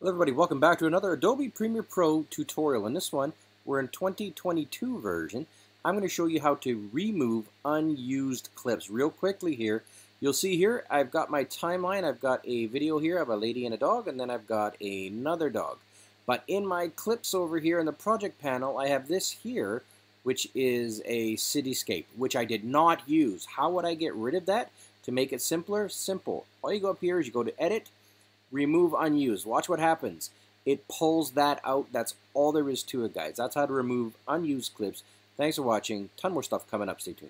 Hello everybody, welcome back to another Adobe Premiere Pro tutorial. In this one, we're in 2022 version. I'm going to show you how to remove unused clips. Real quickly here, you'll see here I've got my timeline. I've got a video here of a lady and a dog, and then I've got another dog. But in my clips over here in the project panel, I have this here, which is a cityscape, which I did not use. How would I get rid of that? To make it simpler, simple. All you go up here is you go to Edit, remove unused. Watch what happens. It pulls that out. That's all there is to it, guys. That's how to remove unused clips. Thanks for watching. Ton more stuff coming up. Stay tuned.